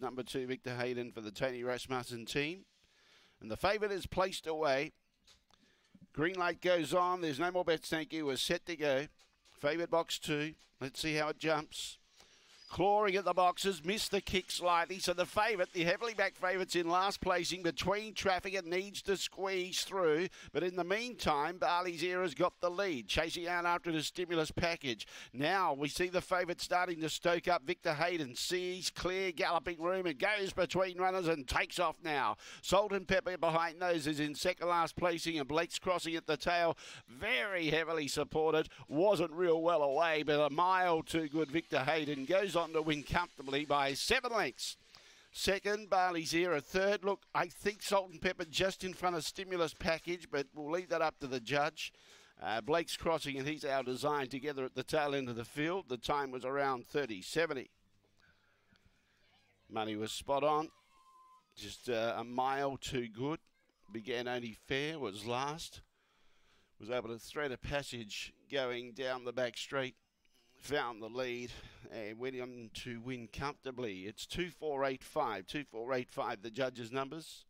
number two, Victor Hayden for the Tony Rasmussen team. And the favourite is placed away. Green light goes on. There's no more bets, thank you. We're set to go. Favourite box two. Let's see how it jumps clawing at the boxes, missed the kick slightly. So the favourite, the heavily backed favourites in last placing between traffic and needs to squeeze through. But in the meantime, Bali's Era's got the lead, chasing out after the stimulus package. Now we see the favourite starting to stoke up. Victor Hayden sees clear galloping room and goes between runners and takes off now. Salt and Pepper behind those is in second last placing and Blake's crossing at the tail. Very heavily supported. Wasn't real well away, but a mile too good. Victor Hayden goes on to win comfortably by seven lengths. Second, Bali's Era. Third, look, I think Salt and Pepper just in front of Stimulus Package, but we'll leave that up to the judge. Uh, Blake's crossing, and he's our design together at the tail end of the field. The time was around 30.70. Money was spot on. Just uh, a mile too good. Began only fair, was last. Was able to thread a passage going down the back straight found the lead and went on to win comfortably. It's 2485, 2485, the judges' numbers.